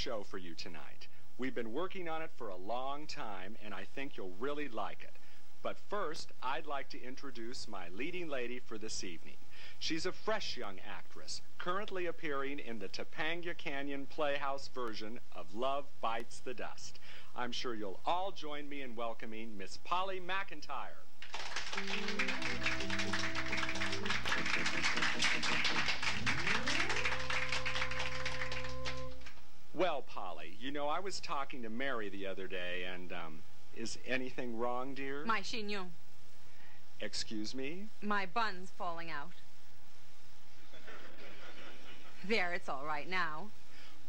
show for you tonight. We've been working on it for a long time, and I think you'll really like it. But first, I'd like to introduce my leading lady for this evening. She's a fresh young actress, currently appearing in the Topanga Canyon Playhouse version of Love Bites the Dust. I'm sure you'll all join me in welcoming Miss Polly MacIntyre. Well, Polly, you know, I was talking to Mary the other day, and, um, is anything wrong, dear? My chignon. Excuse me? My bun's falling out. There, it's all right now.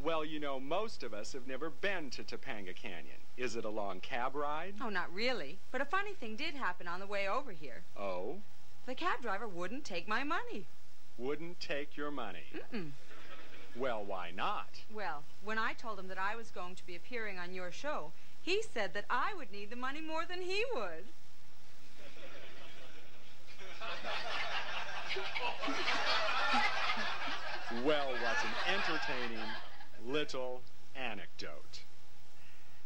Well, you know, most of us have never been to Topanga Canyon. Is it a long cab ride? Oh, not really. But a funny thing did happen on the way over here. Oh? The cab driver wouldn't take my money. Wouldn't take your money. Mm-mm. Well, why not? Well, when I told him that I was going to be appearing on your show, he said that I would need the money more than he would. well, what an entertaining little anecdote.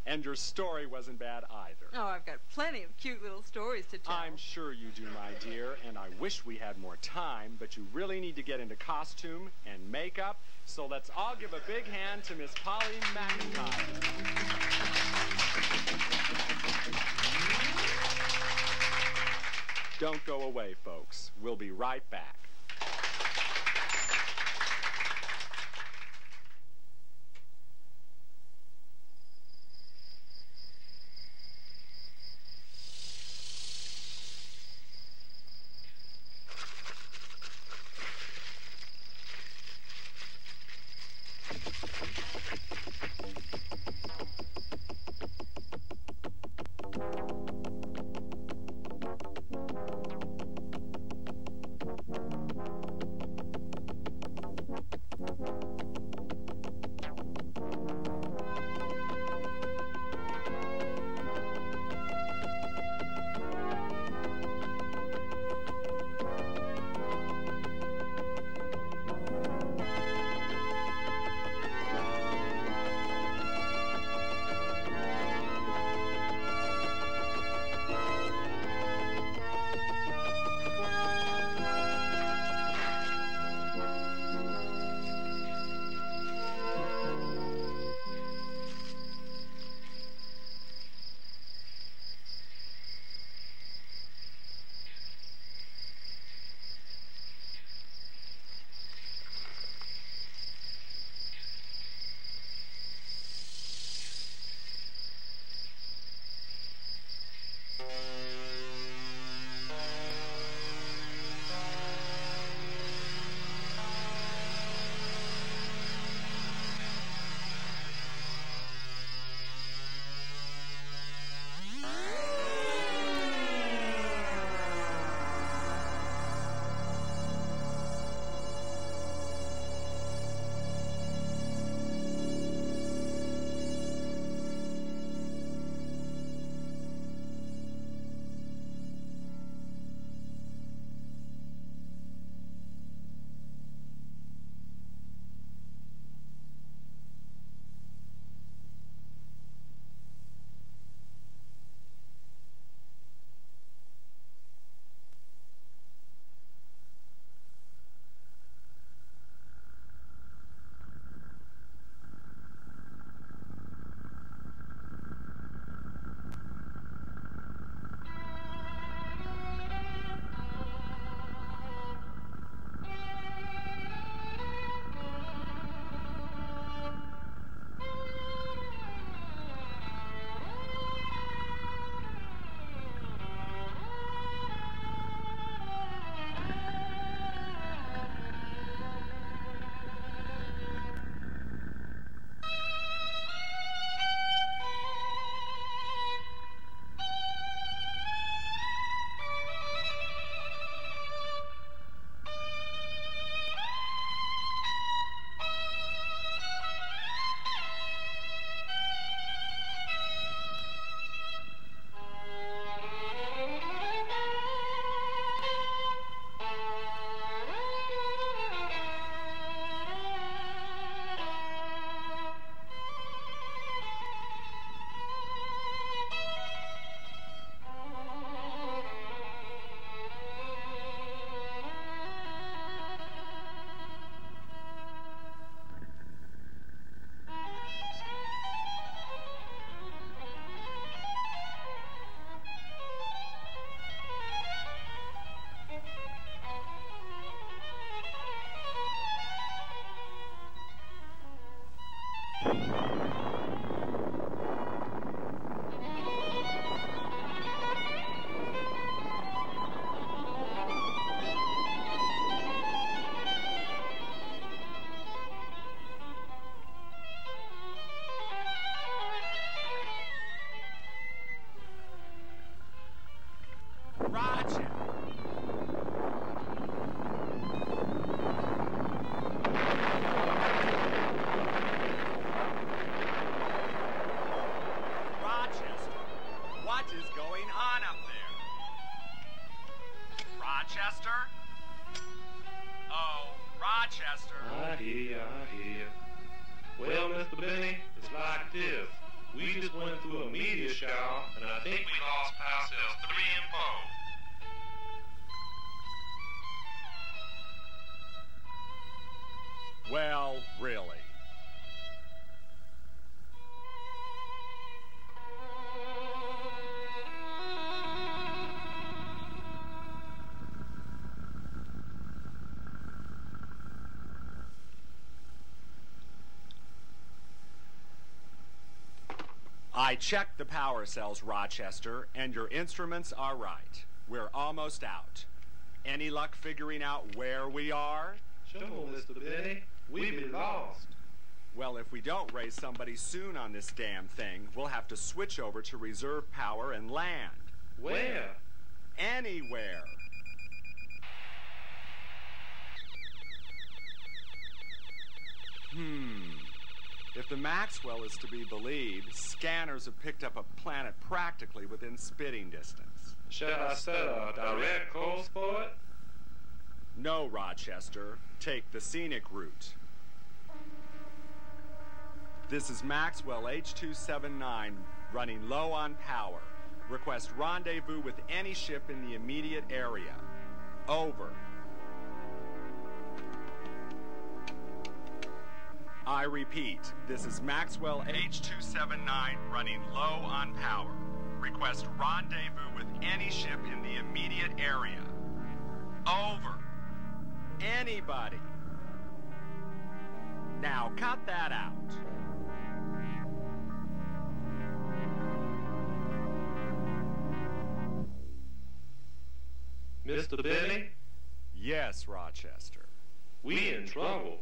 And your story wasn't bad either. Oh, I've got plenty of cute little stories to tell. I'm sure you do, my dear, and I wish we had more time, but you really need to get into costume and makeup, so let's all give a big hand to Miss Polly MacIntyre. Don't go away, folks. We'll be right back. I checked the power cells, Rochester, and your instruments are right. We're almost out. Any luck figuring out where we are? Sure, Mr. Benny. We be lost. Well, if we don't raise somebody soon on this damn thing, we'll have to switch over to reserve power and land. Where? Anywhere. Hmm. If the Maxwell is to be believed, scanners have picked up a planet practically within spitting distance. Should I set a direct course for it? No, Rochester. Take the scenic route. This is Maxwell H279 running low on power. Request rendezvous with any ship in the immediate area. Over. I repeat, this is Maxwell H279 running low on power. Request rendezvous with any ship in the immediate area. Over. Anybody. Now cut that out. Mr. Benny, Yes, Rochester. we in trouble.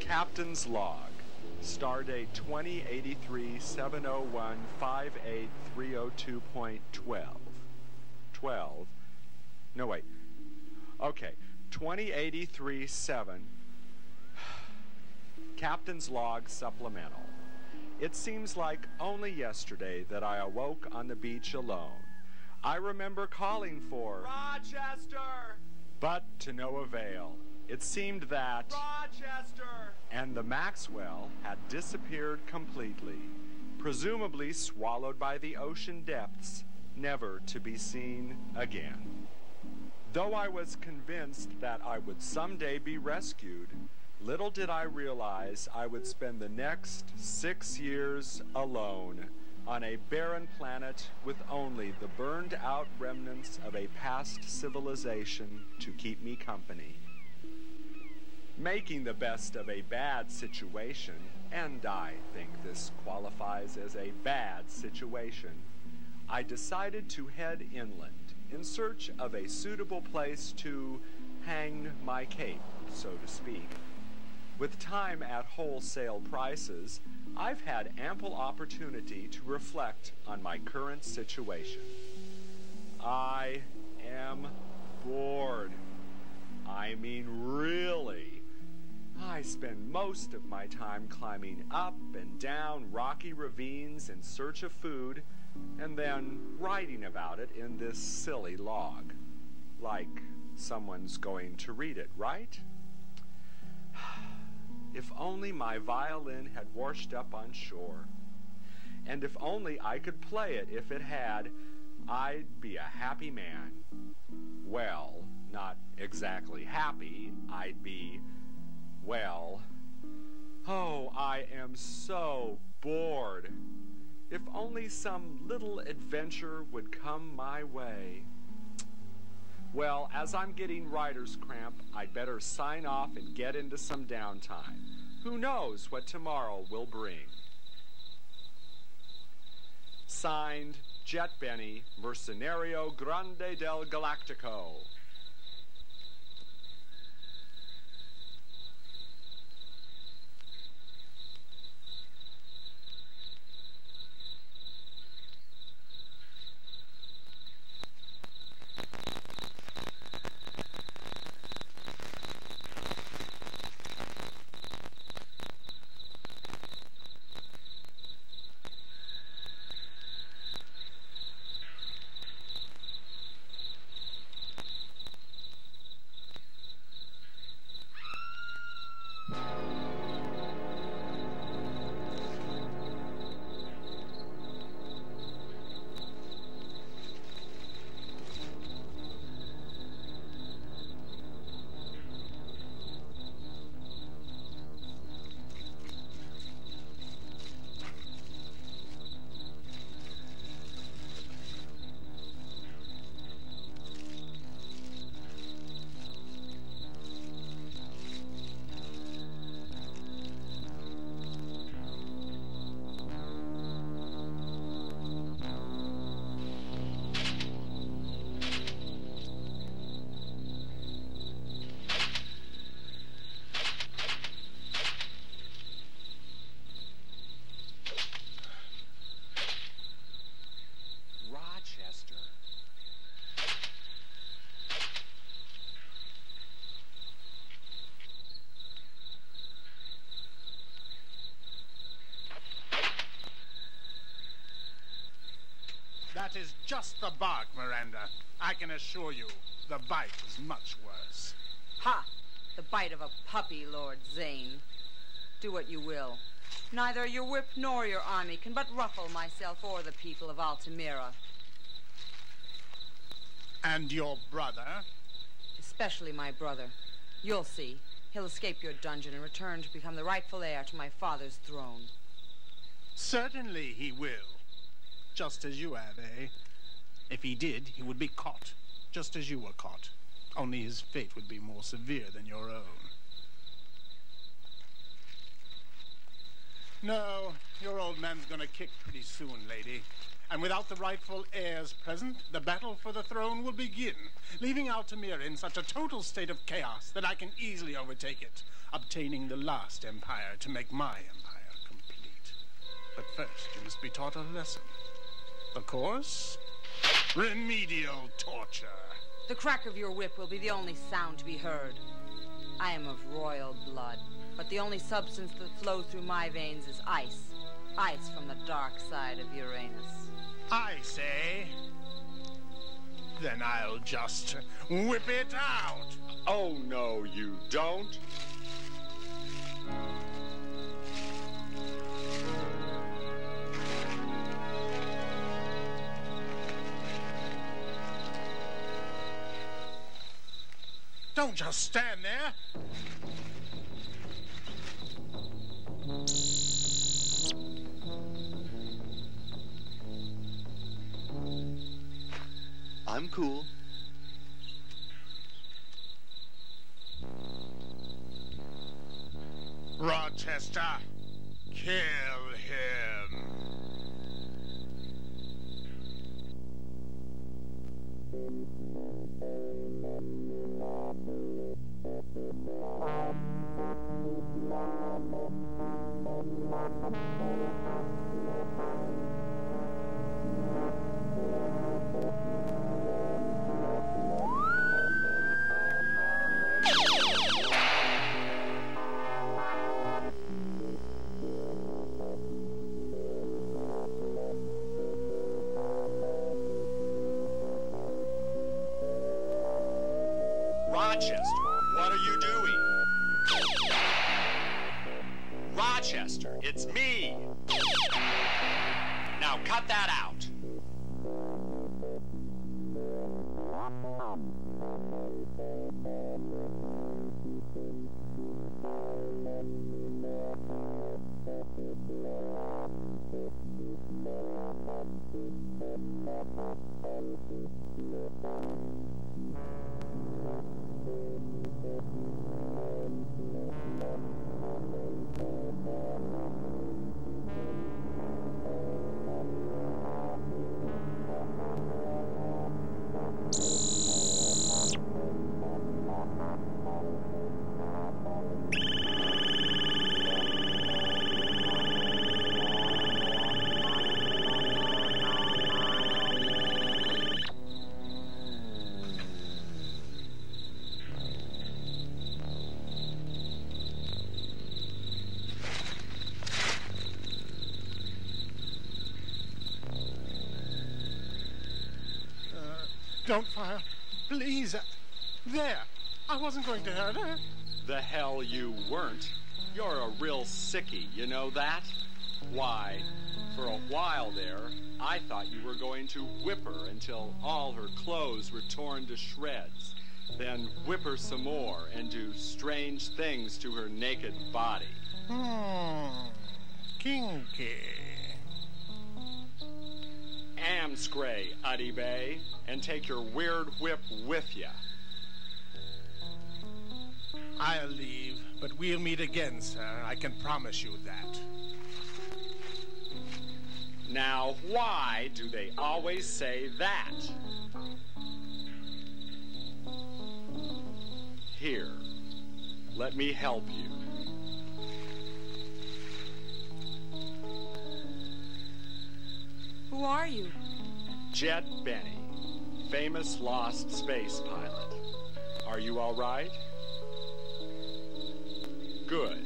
Captain's Log. Stardate 2083 701 58302.12. 12. No, wait. Okay. 2083 7. Captain's Log Supplemental. It seems like only yesterday that I awoke on the beach alone. I remember calling for Rochester! but to no avail. It seemed that Rochester! and the Maxwell had disappeared completely, presumably swallowed by the ocean depths, never to be seen again. Though I was convinced that I would someday be rescued, little did I realize I would spend the next six years alone on a barren planet with only the burned out remnants of a past civilization to keep me company making the best of a bad situation, and I think this qualifies as a bad situation, I decided to head inland in search of a suitable place to hang my cape, so to speak. With time at wholesale prices, I've had ample opportunity to reflect on my current situation. I am bored. I mean, really. I spend most of my time climbing up and down rocky ravines in search of food, and then writing about it in this silly log. Like someone's going to read it, right? If only my violin had washed up on shore. And if only I could play it if it had, I'd be a happy man. Well, not exactly happy. I'd be well, oh, I am so bored. If only some little adventure would come my way. Well, as I'm getting writer's cramp, I'd better sign off and get into some downtime. Who knows what tomorrow will bring? Signed, Jet Benny, Mercenario Grande del Galactico. That is just the bark, Miranda. I can assure you, the bite is much worse. Ha! The bite of a puppy, Lord Zane. Do what you will. Neither your whip nor your army can but ruffle myself or the people of Altimeera, And your brother? especially my brother. You'll see. He'll escape your dungeon and return to become the rightful heir to my father's throne. Certainly he will. Just as you have, eh? If he did, he would be caught, just as you were caught. Only his fate would be more severe than your own. No, your old man's gonna kick pretty soon, lady. And without the rightful heirs present, the battle for the throne will begin, leaving Altimeera in such a total state of chaos that I can easily overtake it, obtaining the last empire to make my empire complete. But first, you must be taught a lesson. The course? Remedial torture. The crack of your whip will be the only sound to be heard. I am of royal blood, but the only substance that flows through my veins is ice. Ice from the dark side of Uranus. I say. Eh? Then I'll just whip it out. Oh, no, you don't. Don't just stand there. I'm cool. Rochester, kill him. Rochester, what are you doing? Rochester, it's me. Now cut that out. Don't fire. Please. Uh, There. I wasn't going to hurt her. The hell you weren't. You're a real sickie, you know that? Why, for a while there, I thought you were going to whip her until all her clothes were torn to shreds. Then whip her some more and do strange things to her naked body. Hmm. Kinky. Amscray, Uddy Bay, and take your weird whip with you. I'll leave, but we'll meet again, sir. I can promise you that. Now, why do they always say that? Here, let me help you. Who are you? Jet Benny, famous lost space pilot. Are you all right? Good.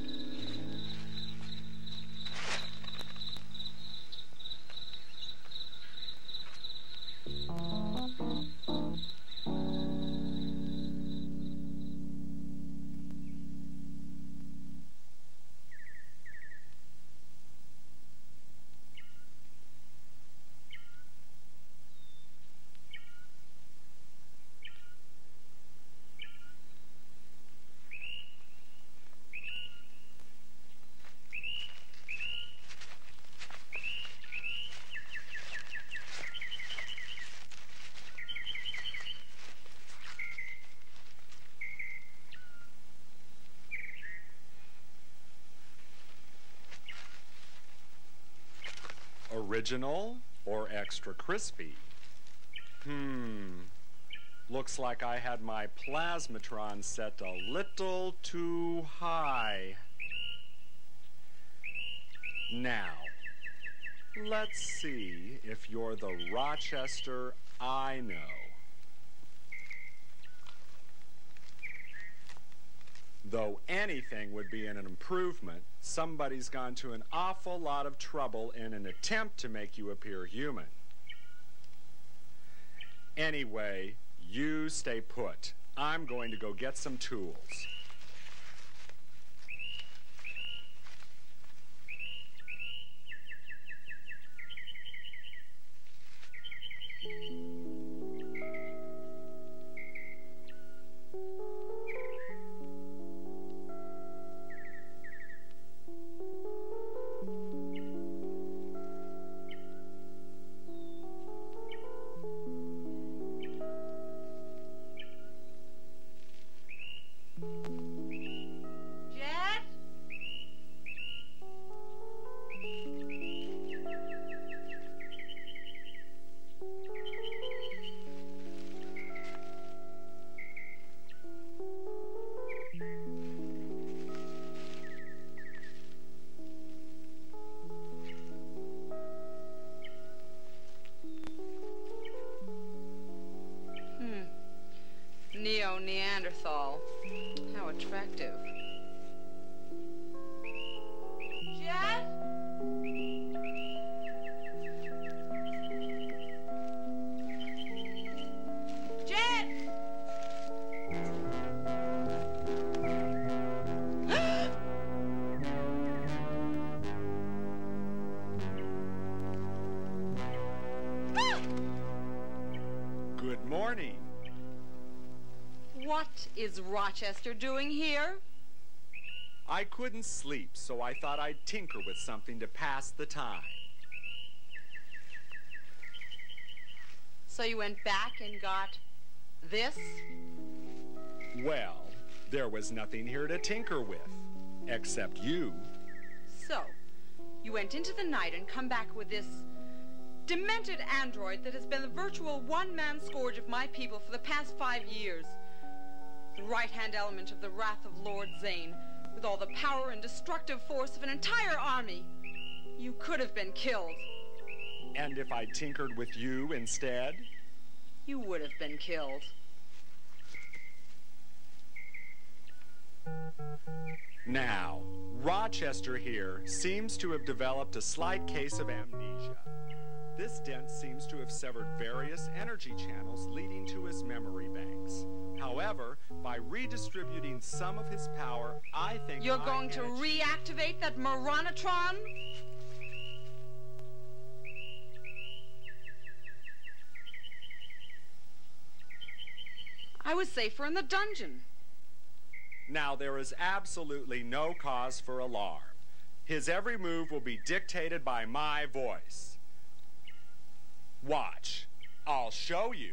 Original or extra crispy? Hmm. Looks like I had my plasmatron set a little too high. Now, let's see if you're the Rochester I know. Though anything would be an improvement, somebody's gone to an awful lot of trouble in an attempt to make you appear human. Anyway, you stay put. I'm going to go get some tools. How is Rochester doing here? I couldn't sleep, so I thought I'd tinker with something to pass the time. So you went back and got this? Well, there was nothing here to tinker with, except you. So, you went into the night and come back with this demented android that has been the virtual one-man scourge of my people for the past five years. The right-hand element of the wrath of Lord Zane, with all the power and destructive force of an entire army. You could have been killed. And if I tinkered with you instead? You would have been killed. Now, Rochester here seems to have developed a slight case of amnesia. This dent seems to have severed various energy channels leading to his memory banks. However, by redistributing some of his power, I think You're I going to reactivate that Moronatron? I was safer in the dungeon. Now, there is absolutely no cause for alarm. His every move will be dictated by my voice. Watch. I'll show you.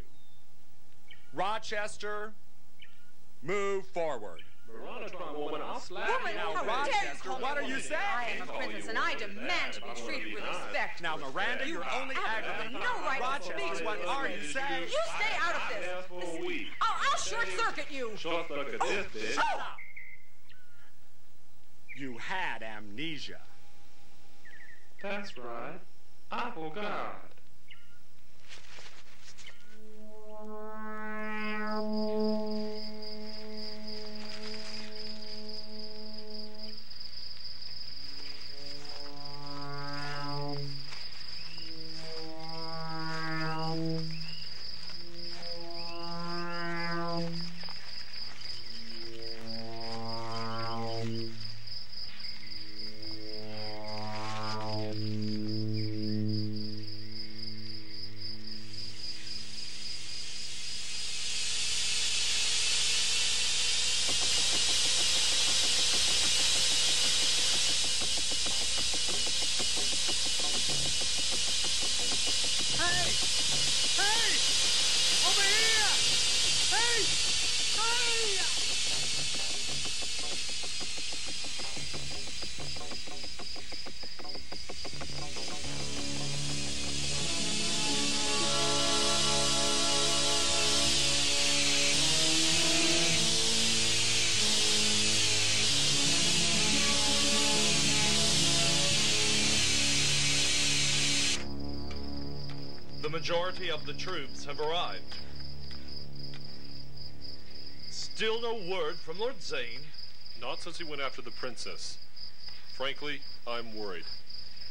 Rochester, move forward. Veronica, woman, I'll slap Woman, you. how Now, dare you Rochester, call me what are you saying? I am a princess, and I demand to be treated with respect. Now, Miranda, you're only aggravating. no right to Rochester, speak. what are you saying? You stay out of this. Ask for a. I'll, I'll short circuit you. Short circuit this bitch. Shut up! You had amnesia. That's right. I forgot. Majority of the troops have arrived. Still no word from Lord Zane. Not since he went after the princess. Frankly, I'm worried.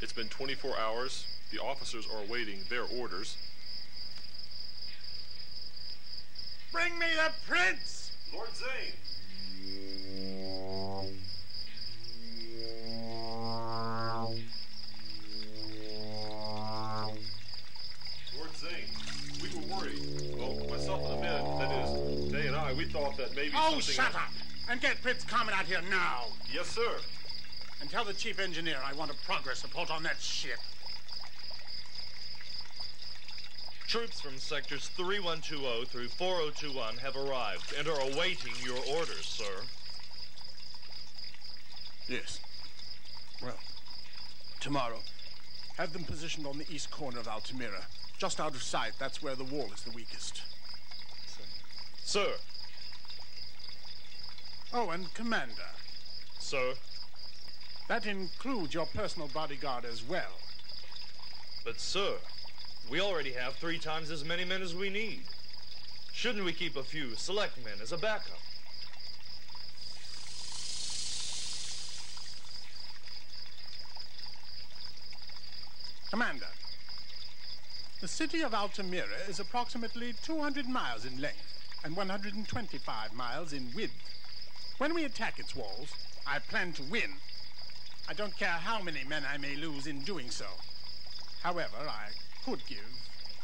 It's been 24 hours. The officers are awaiting their orders. And get Prince Carmen out here now! Yes, sir. And tell the chief engineer I want a progress report on that ship. Troops from sectors 3120 through 4021 have arrived and are awaiting your orders, sir. Yes. Well, tomorrow, have them positioned on the east corner of Altimeera. Just out of sight, that's where the wall is the weakest. Sir, Oh, and Commander, sir, that includes your personal bodyguard as well. but sir, we already have three times as many men as we need. Shouldn't we keep a few select men as a backup? Commander, the city of Altimeera is approximately 200 miles in length and 125 miles in width. When we attack its walls, I plan to win. I don't care how many men I may lose in doing so. However, I could give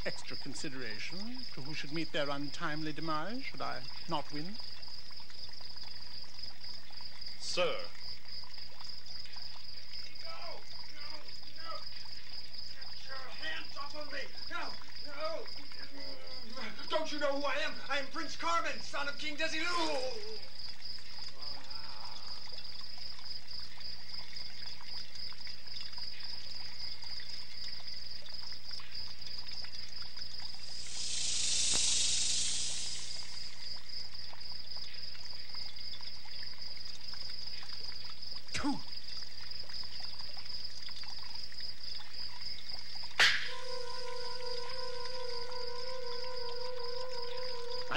extra consideration to who should meet their untimely demise should I not win. Sir, No! No! No! Get your hands off of me! No! No! Don't you know who I am? I am Prince Carmen, son of King Desilu!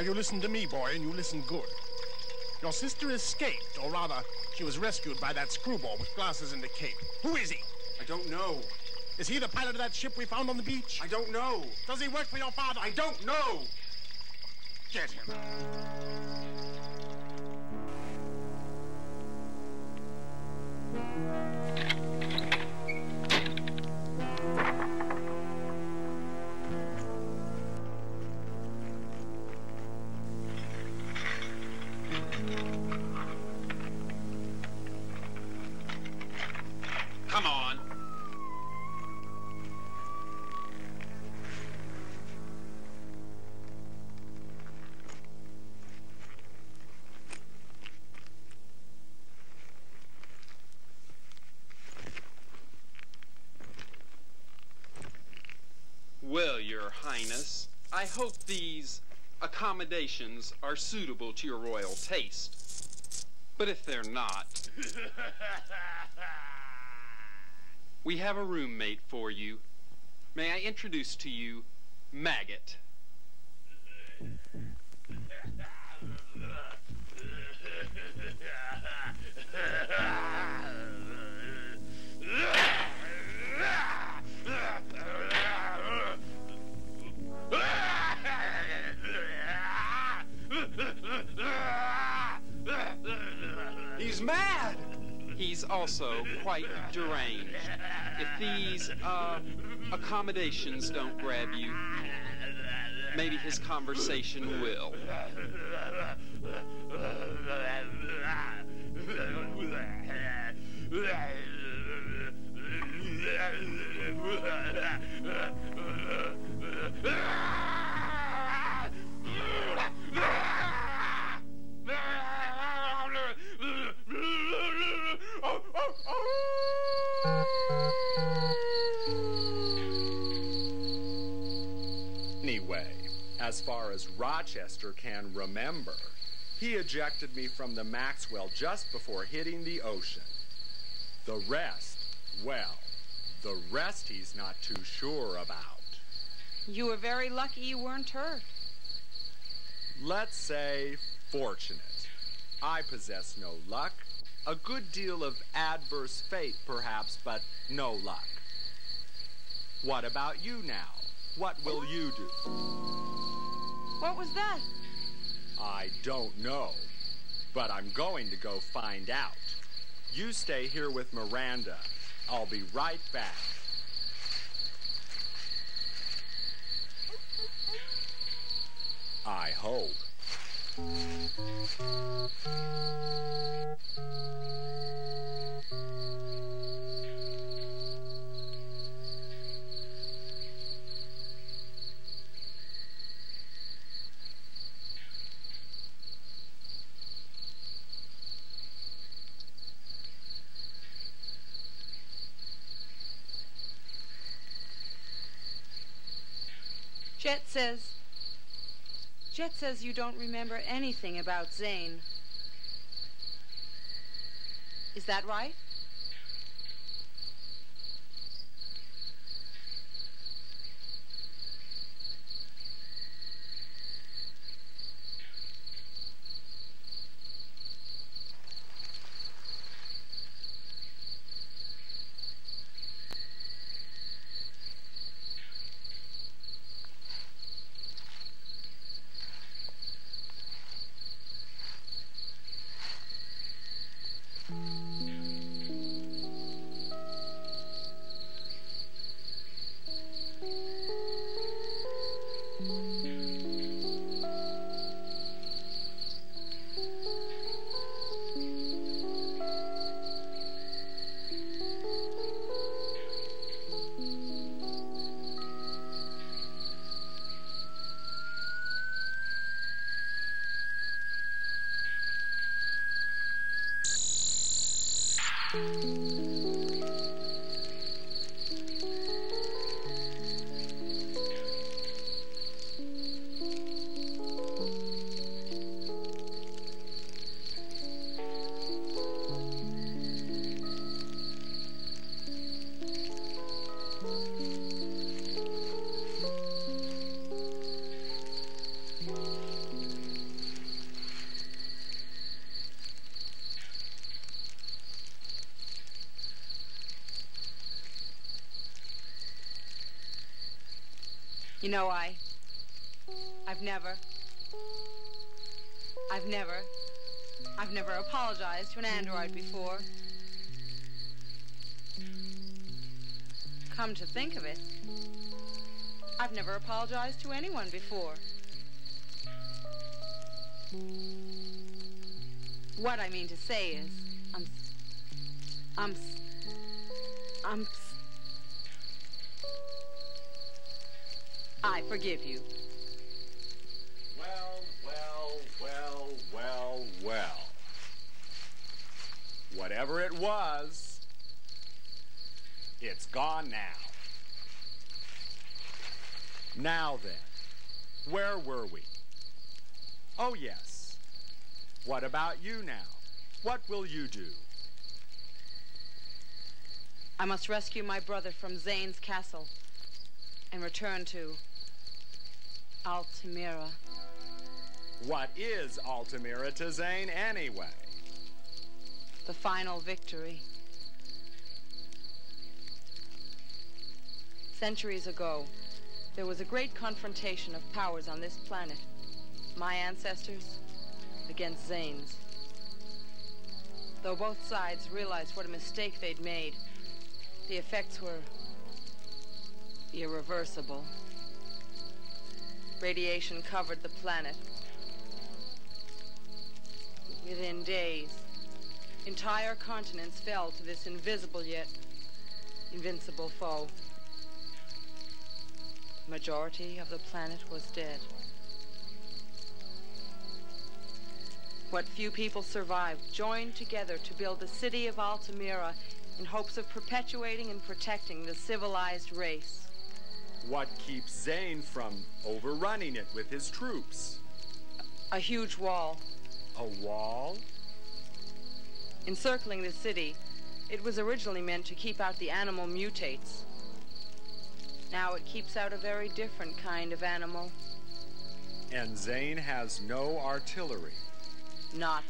You listen to me, boy, and you listen good. Your sister escaped, or rather, she was rescued by that screwball with glasses and a cape. Who is he? I don't know. Is he the pilot of that ship we found on the beach? I don't know. Does he work for your father? I don't know! Get him. Hope these accommodations are suitable to your royal taste. But if they're not, we have a roommate for you. May I introduce to you Maggot? mad! He's also quite deranged. If these uh, accommodations don't grab you, maybe his conversation will. as far as Rochester can remember, he ejected me from the Maxwell just before hitting the ocean. The rest, well, the rest he's not too sure about. You were very lucky you weren't hurt. Let's say fortunate. I possess no luck. A good deal of adverse fate, perhaps, but no luck. What about you now? What will you do? What was that? I don't know, but I'm going to go find out. You stay here with Miranda. I'll be right back. I hope. Jet says. Jet says you don't remember anything about Zane. Is that right? Know, I. I've never. I've never. I've never apologized to an android before. Come to think of it, I've never apologized to anyone before. What I mean to say is, forgive you. Well, well, well, well, well. Whatever it was, it's gone now. Now then, where were we? Oh, yes. What about you now? What will you do? I must rescue my brother from Zane's castle and return to Altimeera. What is Altimeera to Zane anyway? The final victory. Centuries ago, there was a great confrontation of powers on this planet. My ancestors against Zane's. Though both sides realized what a mistake they'd made, the effects were irreversible. Radiation covered the planet. Within days, entire continents fell to this invisible yet invincible foe. The majority of the planet was dead. What few people survived joined together to build the city of Altimeera in hopes of perpetuating and protecting the civilized race. What keeps Zane from overrunning it with his troops? A huge wall. A wall? Encircling the city, it was originally meant to keep out the animal mutates. Now it keeps out a very different kind of animal. And Zane has no artillery. Not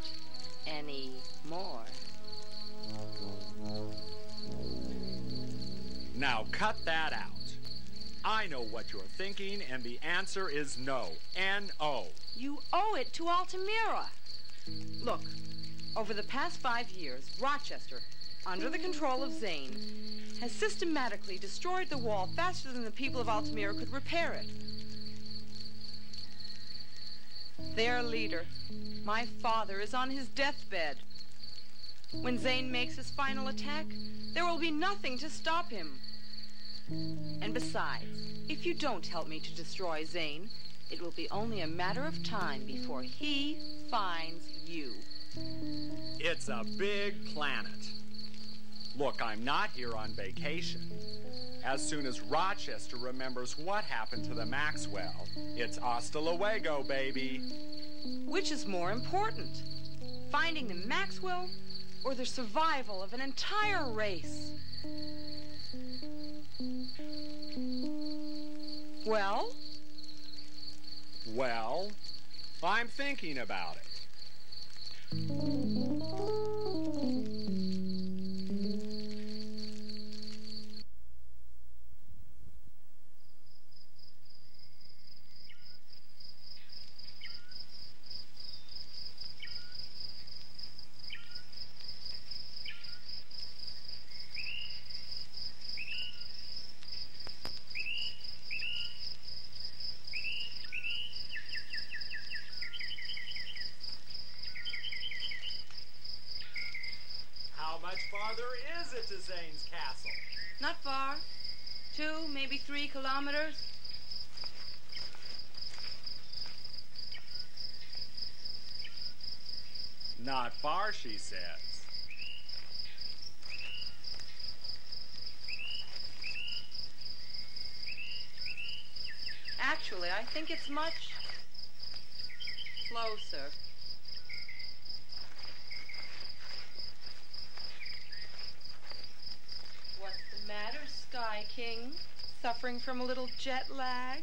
any more. Now cut that out. I know what you're thinking, and the answer is no. N-O. You owe it to Altimeera. Look, over the past five years, Rochester, under the control of Zane, has systematically destroyed the wall faster than the people of Altimeera could repair it. Their leader, my father, is on his deathbed. When Zane makes his final attack, there will be nothing to stop him. And besides, if you don't help me to destroy Zane, it will be only a matter of time before he finds you. It's a big planet. Look, I'm not here on vacation. As soon as Rochester remembers what happened to the Maxwell, it's hasta luego, baby. Which is more important? Finding the Maxwell or the survival of an entire race? Well? Well, I'm thinking about it. How much farther is it to Zane's castle? Not far. Two, maybe three kilometers. Not far, she says. Actually, I think it's much closer. What's the matter, Sky King? Suffering from a little jet lag?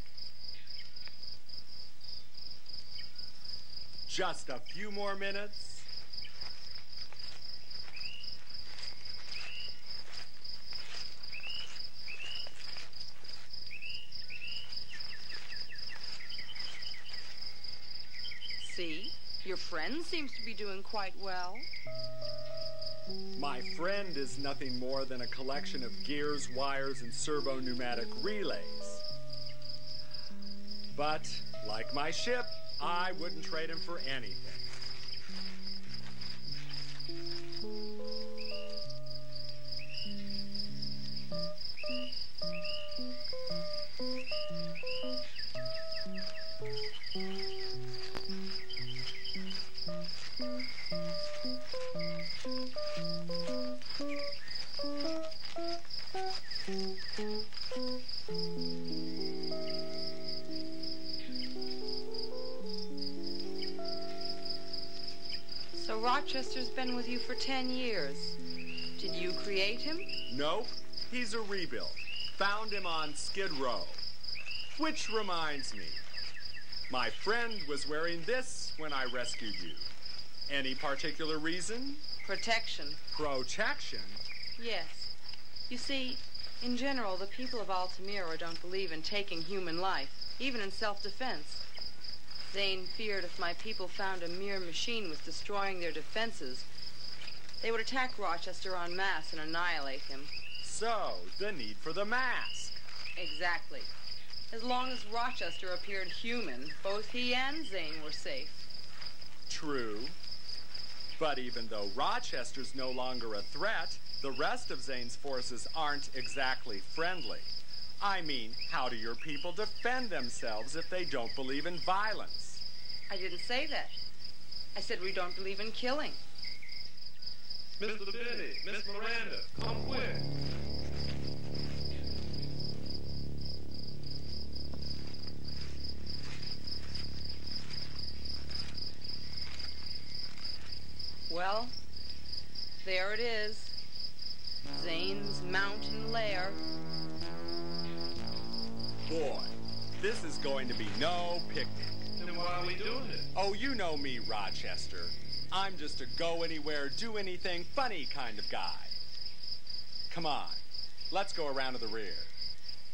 Just a few more minutes. See? Seems to be doing quite well. My friend is nothing more than a collection of gears, wires, and servo pneumatic relays. But, like my ship, I wouldn't trade him for anything. Been with you for ten years. Did you create him? Nope, he's a rebuild. Found him on Skid Row. Which reminds me, my friend was wearing this when I rescued you. Any particular reason? Protection. Protection? Yes. You see, in general, the people of Altimeera don't believe in taking human life, even in self-defense. Zane feared if my people found a mere machine was destroying their defenses, they would attack Rochester en masse and annihilate him. So, the need for the mask. Exactly. As long as Rochester appeared human, both he and Zane were safe. True. But even though Rochester's no longer a threat, the rest of Zane's forces aren't exactly friendly. I mean, how do your people defend themselves if they don't believe in violence? I didn't say that. I said we don't believe in killing. Mr. Benny, Miss Miranda, come quick. Well, there it is. Zane's mountain lair. boy, this is going to be no picnic. Then why are we doing it? Oh, you know me, Rochester. I'm just a go anywhere, do anything funny kind of guy. Come on, let's go around to the rear.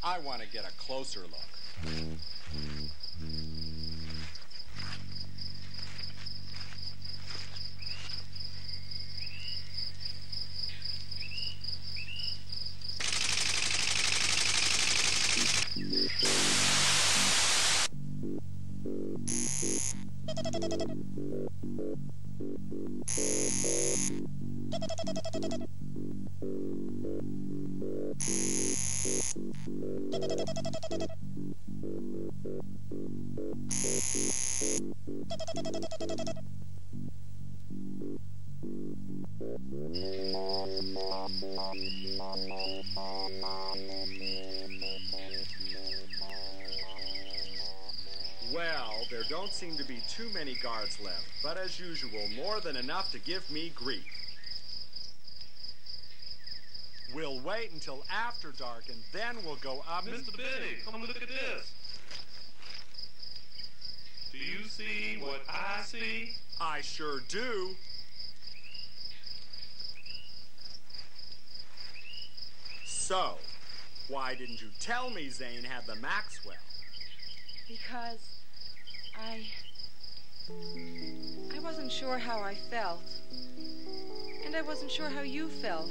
I want to get a closer look. どどどどどどどどど。Give me grief. We'll wait until after dark and then we'll go up. Mr. Benny, come look at this. Do you see what I see? I sure do. So, why didn't you tell me Zane had the Maxwell? Because I. I wasn't sure how I felt. And I wasn't sure how you felt.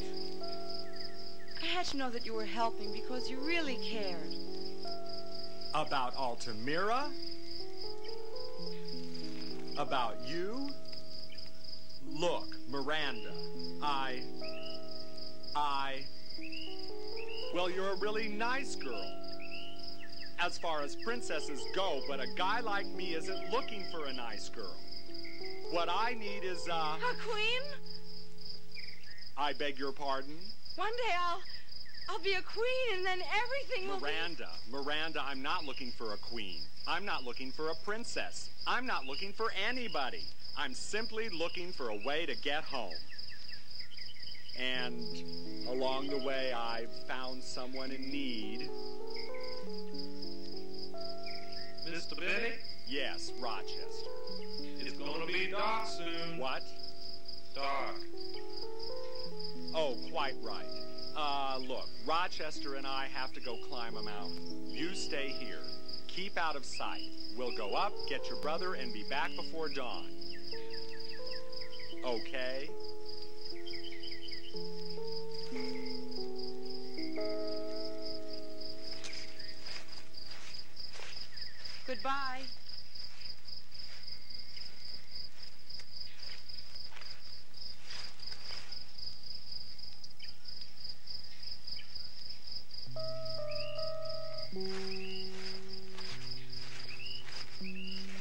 I had to know that you were helping because you really cared. About Altimeera? About you? Look, Miranda, I. I. Well, you're a really nice girl. As far as princesses go, but a guy like me isn't looking for a nice girl. What I need is, uh. A queen? I beg your pardon? One day I'll. I'll be a queen and then everything will Miranda, Miranda, I'm not looking for a queen. I'm not looking for a princess. I'm not looking for anybody. I'm simply looking for a way to get home. And along the way, I've found someone in need. Mr. Benny, Yes, Rochester. it's gonna be dark soon. What? Dark. Oh, quite right. Uh, look, Rochester and I have to go climb a mountain. You stay here. Keep out of sight. We'll go up, get your brother, and be back before dawn. Okay? Goodbye.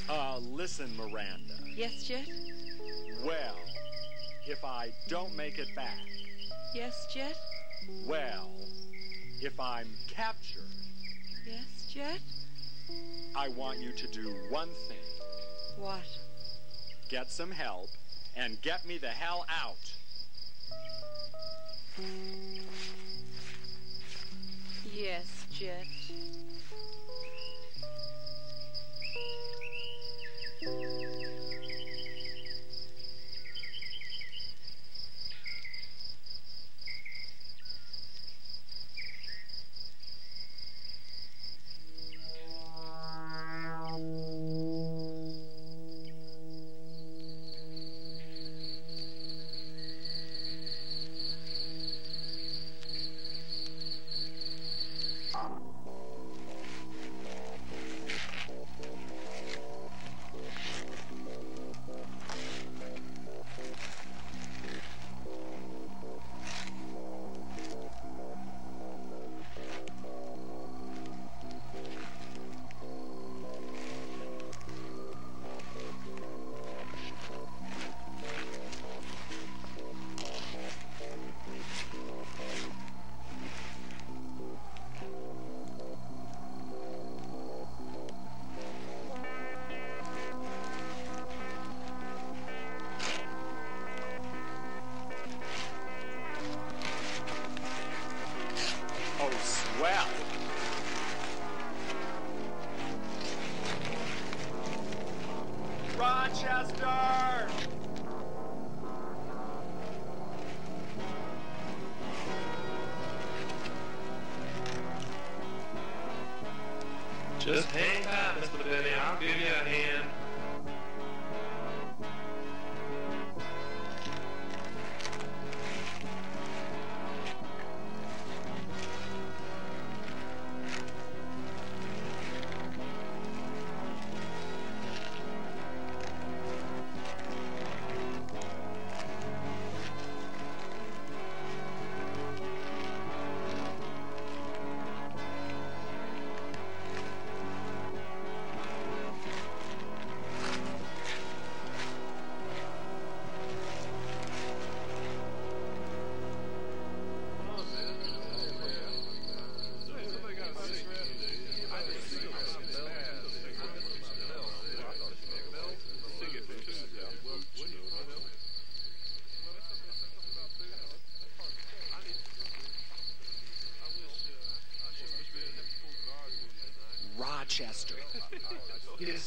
Uh, listen, Miranda. Yes, Jet? Well, if I don't make it back, Yes, Jet? well, if I'm captured, Yes, Jet? I want you to do one thing. What? Get some help and get me the hell out. Yes, Jet.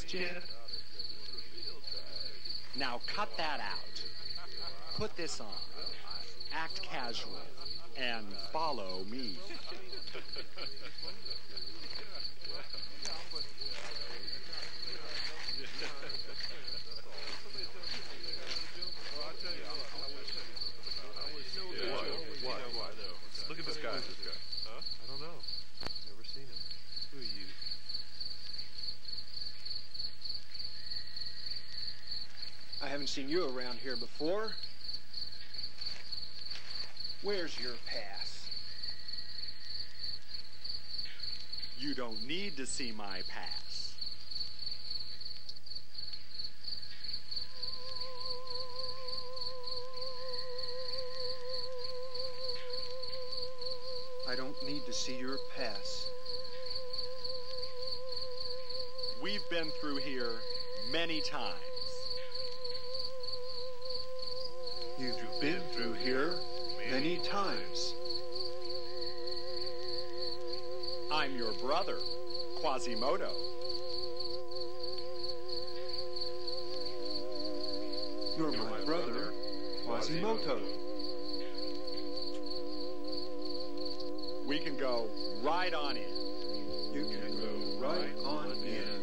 Jet. Now cut that out. Put this on. Act casual. And follow me. What? What? What? Look at this guy. This guy. Huh? I don't know. Never seen him. Who are you? I haven't seen you around here before. Where's your pass? You don't need to see my Quasimodo. You're my brother, Quasimodo. We can go right on in. You can go right on in.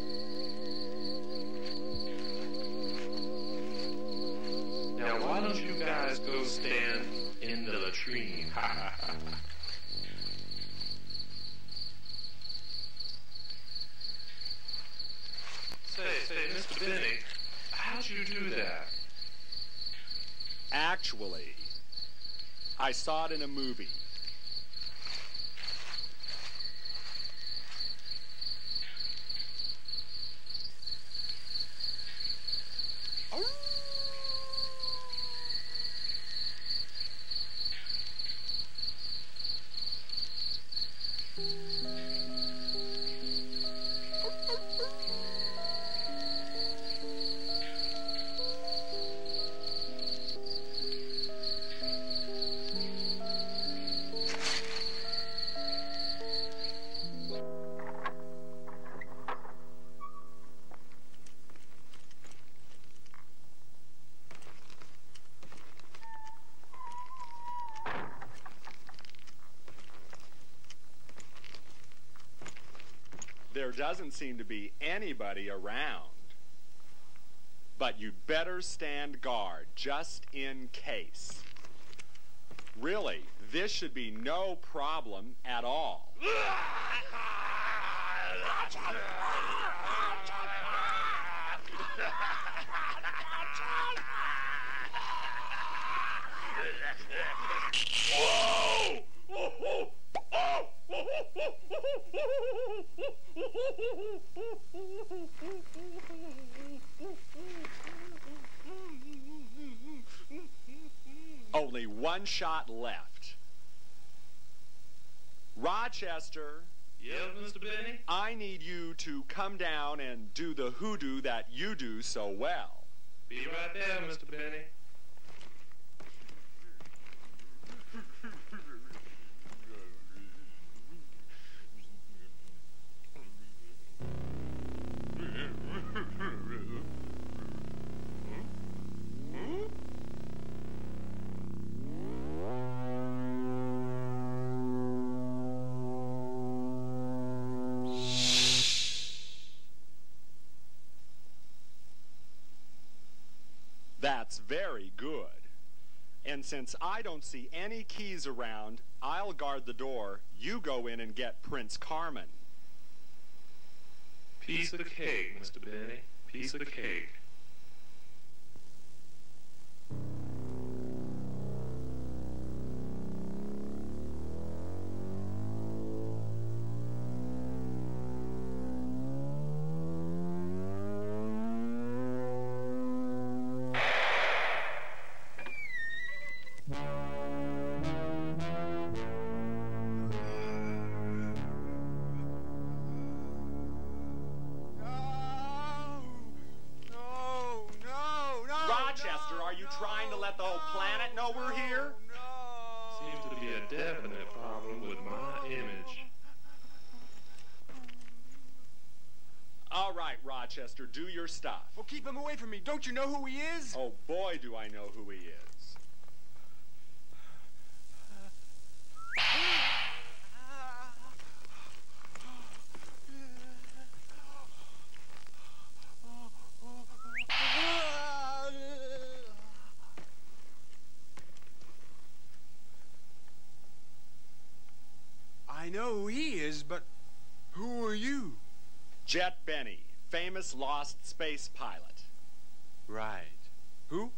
Now, why don't you guys go stand in the latrine? Ha ha ha. Say, say, Mr. Benny, how'd you do that? Actually, I saw it in a movie. Doesn't seem to be anybody around. But you'd better stand guard, just in case. Really, this should be no problem at all. Only one shot left. Rochester, Yes, Mr. Benny? I need you to come down and do the hoodoo that you do so well. Be right there, Mr. Benny. That's very good. And since I don't see any keys around, I'll guard the door. You go in and get Prince Carmen. Piece of cake, Mr. Benny. Piece of cake. Rochester, do your stuff. Well, keep him away from me. Don't you know who he is? Oh boy, do I know who he is. I know who he is, but who are you? Jet Benny, famous lost space pilot. Right. Who?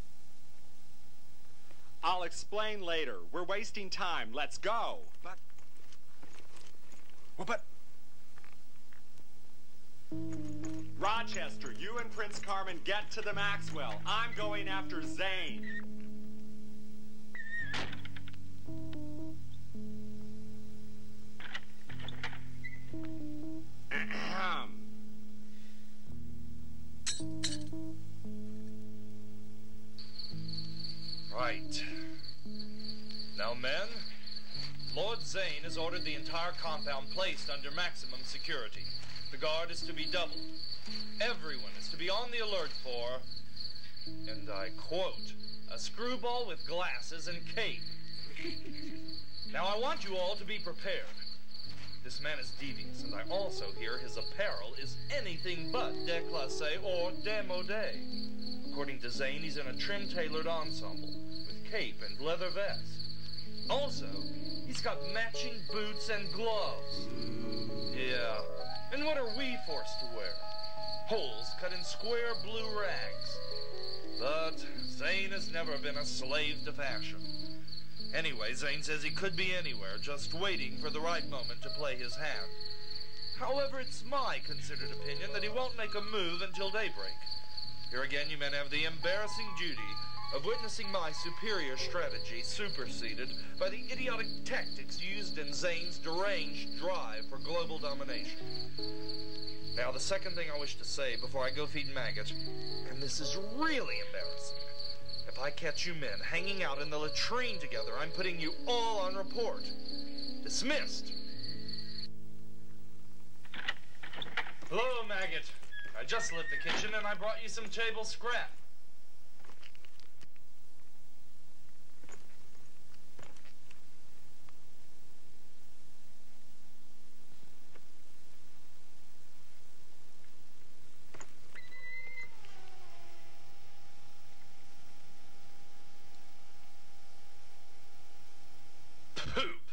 I'll explain later. We're wasting time. Let's go. But. Well, but. Rochester, you and Prince Carmen get to the Maxwell. I'm going after Zane. Compound placed under maximum security. The guard is to be doubled. Everyone is to be on the alert for, and I quote, a screwball with glasses and cape. now, I want you all to be prepared. This man is devious, and I also hear his apparel is anything but déclassé or démodé. According to Zane, he's in a trim-tailored ensemble with cape and leather vest. Also, he's got matching boots and gloves. Yeah, and what are we forced to wear? Holes cut in square blue rags. But Zane has never been a slave to fashion. Anyway, Zane says he could be anywhere, just waiting for the right moment to play his hand. However, it's my considered opinion that he won't make a move until daybreak. Here again, you men have the embarrassing duty of witnessing my superior strategy superseded by the idiotic tactics used in Zane's deranged drive for global domination. Now, the second thing I wish to say before I go feed Maggot, and this is really embarrassing. If I catch you men hanging out in the latrine together, I'm putting you all on report. Dismissed. Hello, Maggot. I just left the kitchen and I brought you some table scrap. Poop.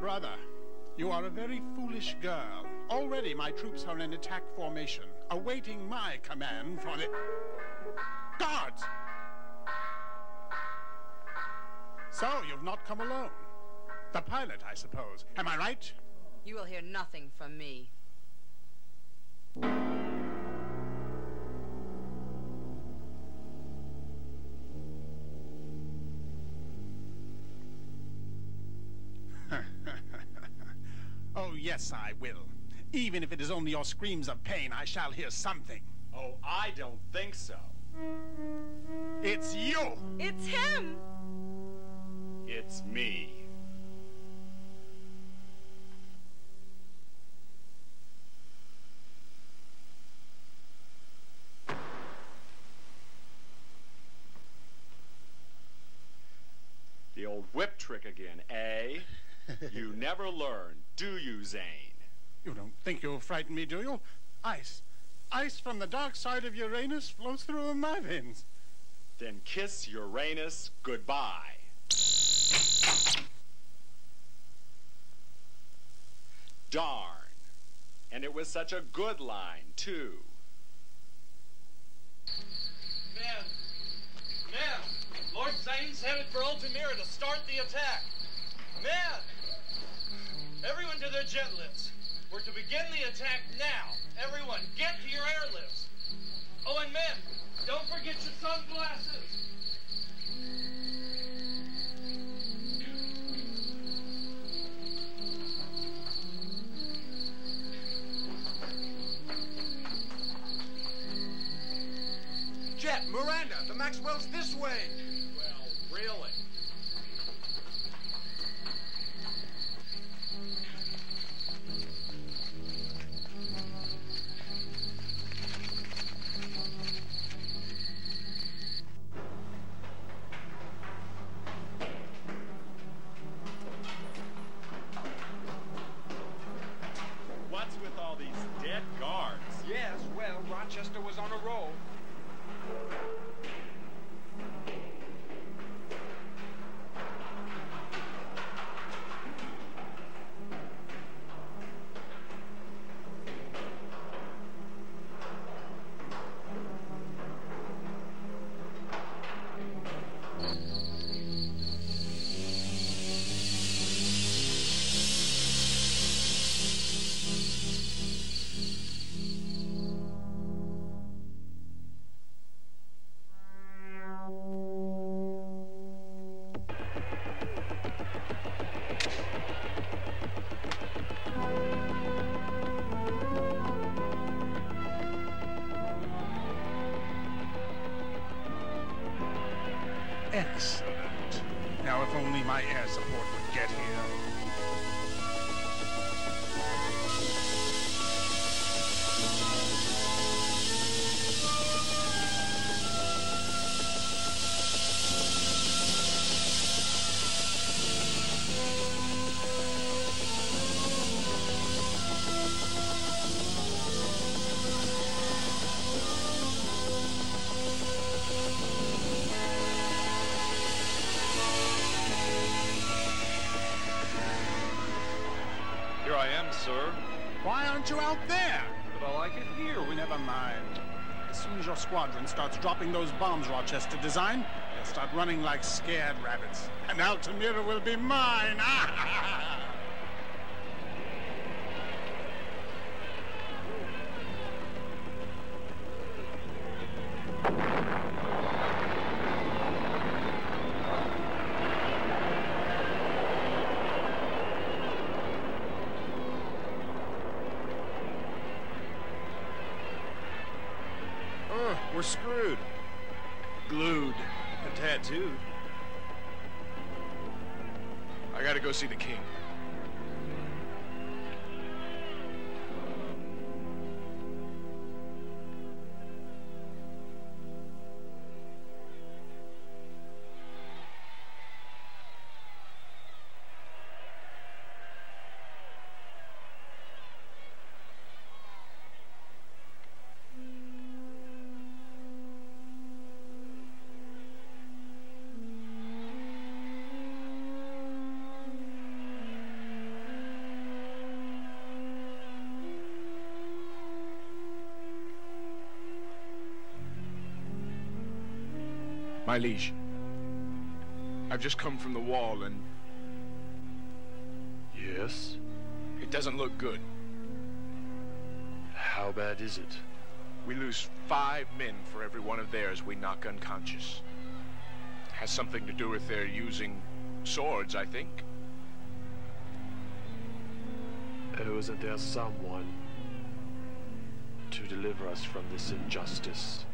Brother. You are a very foolish girl. Already my troops are in attack formation, awaiting my command for the... Guards! So, you've not come alone. The pilot, I suppose. Am I right? You will hear nothing from me. Yes, I will. Even if it is only your screams of pain, I shall hear something. Oh, I don't think so. It's you! It's him! It's me. The old whip trick again, eh? you never learn, do you, Zane? You don't think you'll frighten me, do you? Ice. Ice from the dark side of Uranus flows through my veins. Then kiss Uranus goodbye. Darn. And it was such a good line, too. Men! Men! Lord Zane's headed for Altimeera to start the attack! Men! Everyone to their jet lifts. We're to begin the attack now. Everyone, get to your airlifts. Oh, and men, don't forget your sunglasses. Jet, Miranda, the Maxwell's this way. Well, really? Yes, well, Rochester was on a roll. Why aren't you out there? But all I could hear We Never mind. As soon as your squadron starts dropping those bombs Rochester designed, they'll start running like scared rabbits. And Altimeera will be mine! Ah! My liege, I've just come from the wall and... Yes? It doesn't look good. How bad is it? We lose five men for every one of theirs we knock unconscious. Has something to do with their using swords, I think. Oh, isn't there someone to deliver us from this injustice?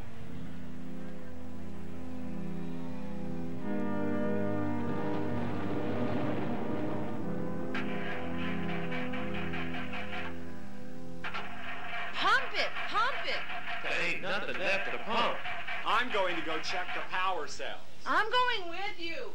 check the power cells. I'm going with you.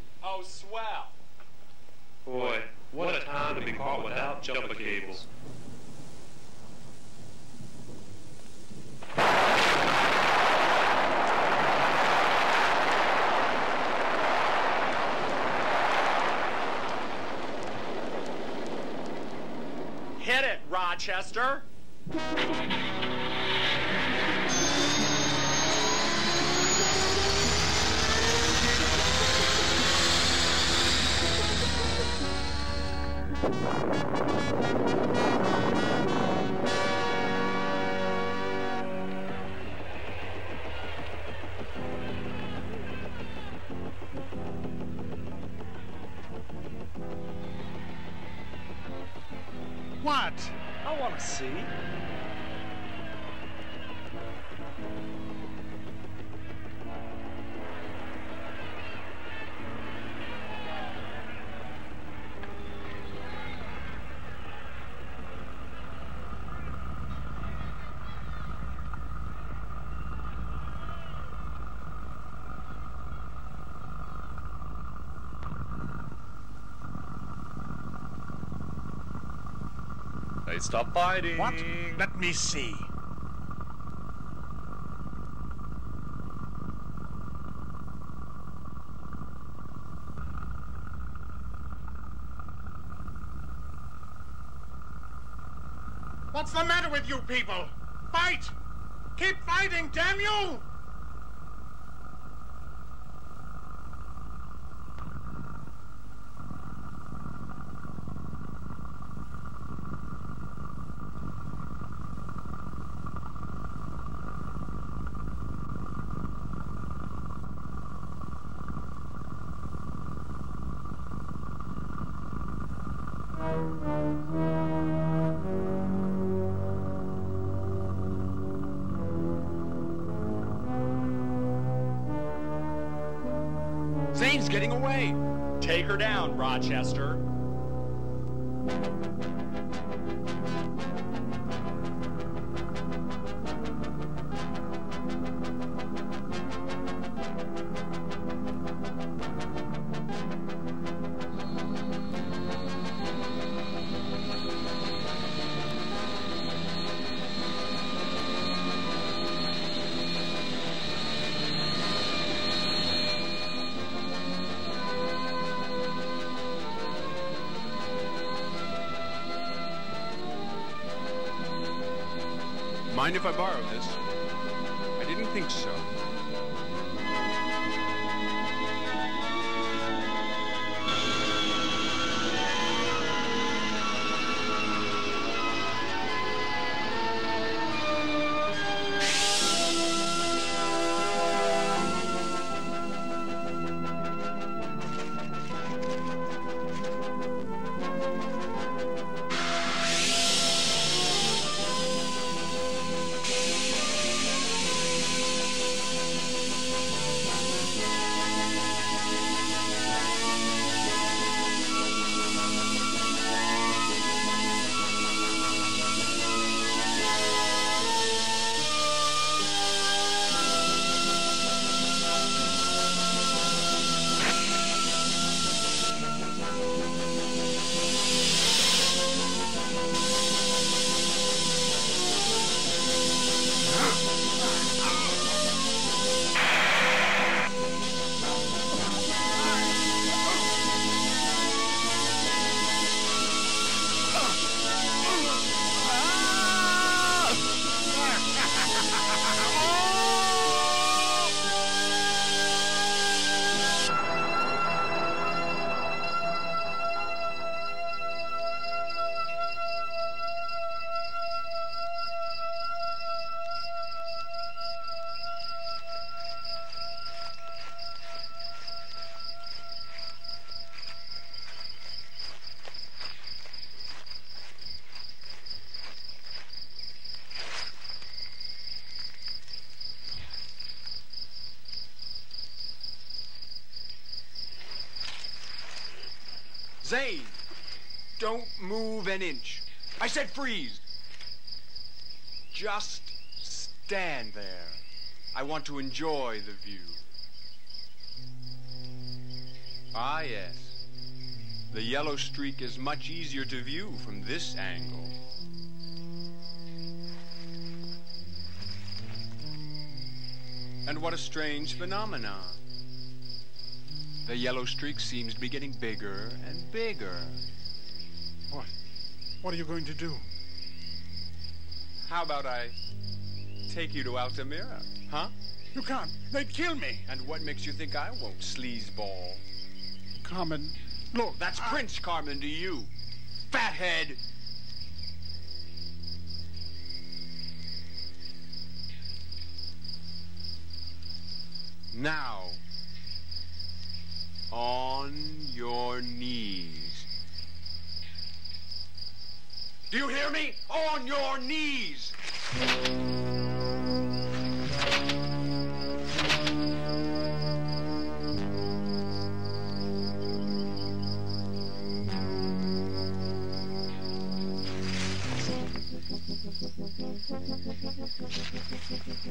They stop biting. What? Let me see. What's the matter with you people? Fight! Keep fighting, damn you! Rochester. Don't move an inch. I said freeze. Just stand there. I want to enjoy the view. Ah, yes. The yellow streak is much easier to view from this angle. And what a strange phenomenon. The yellow streak seems to be getting bigger and bigger. What? Are you going to do? How about I take you to Altimeera, huh? You can't. They'd kill me. And what makes you think I won't, sleazeball? Carmen, look. That's I... Prince Carmen to you, fathead. Carmen.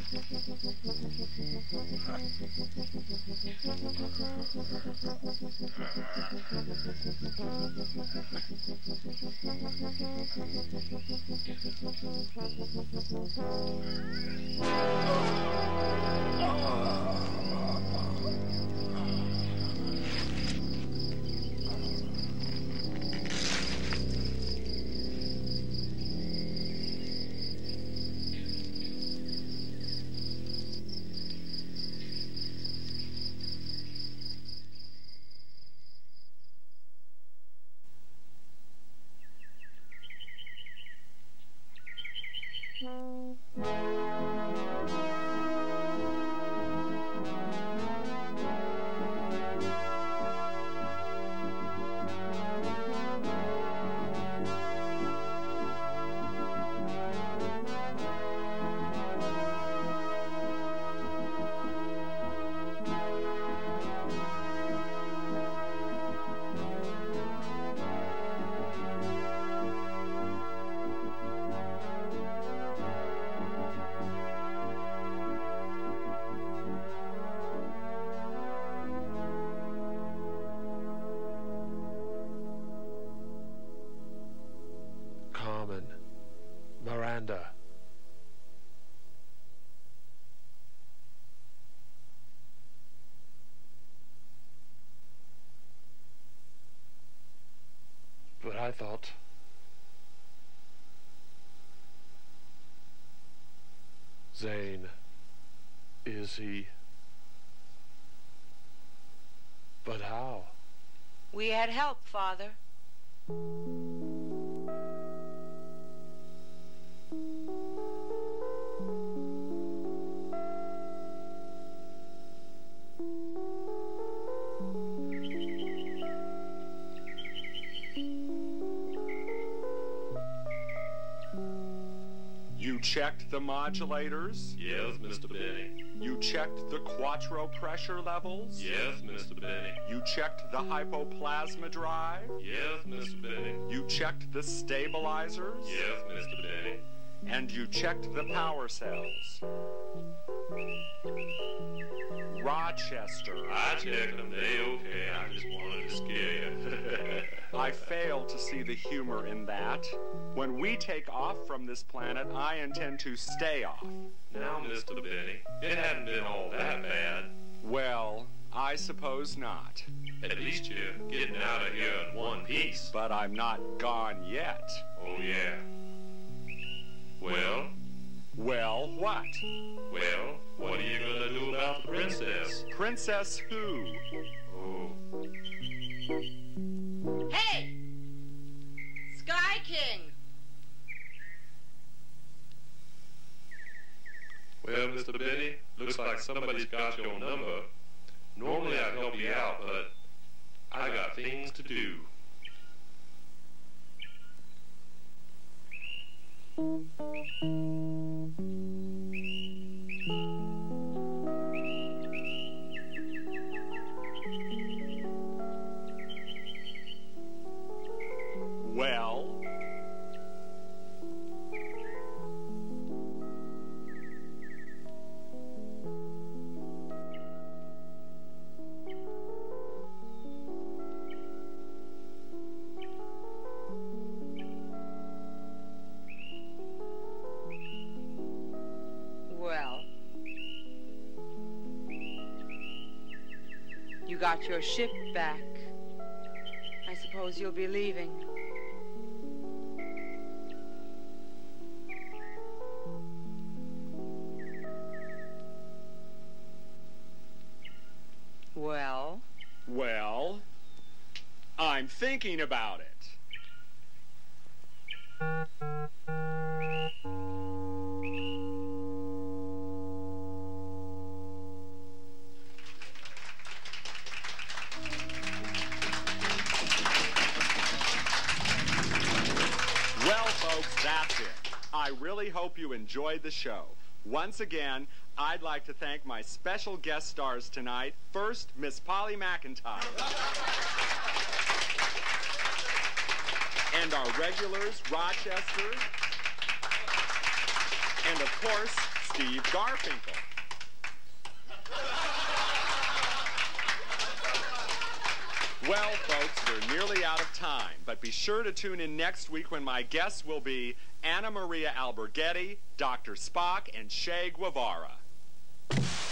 Is he... But how? We had help, Father. You checked the modulators? Yes, Mr. Benny. You checked the quattro pressure levels? Yes, Mr. Benny. You checked the hypoplasma drive? Yes, Mr. Benny. You checked the stabilizers? Yes, Mr. Benny. And you checked the power cells? Rochester. I checked them. They okay. I just wanted to scare you. I fail to see the humor in that. When we take off from this planet, I intend to stay off. now, Mr. Benny, it hadn't been all that bad. Well, I suppose not. At least you're getting out of here in one piece. But I'm not gone yet. Oh, yeah. Well, Well, what? well, what are you gonna do about the princess? Princess who? Oh, Hey! Sky King! well, Mr. Benny, looks like somebody's got your number. Normally I'd help you out, but I got things to do. well. Well. You got your ship back. I suppose you'll be leaving. Well? Well, I'm thinking about it. Well, folks, that's it. I really hope you enjoyed the show. Once again, I'd like to thank my special guest stars tonight. First, Miss Polly MacIntyre. and our regulars, Rochester. And of course, Steve Gerfinkel. Well, folks, we're nearly out of time, but be sure to tune in next week when my guests will be Anna Maria Alberghetti, Dr. Spock, and Che Guevara. Thank you.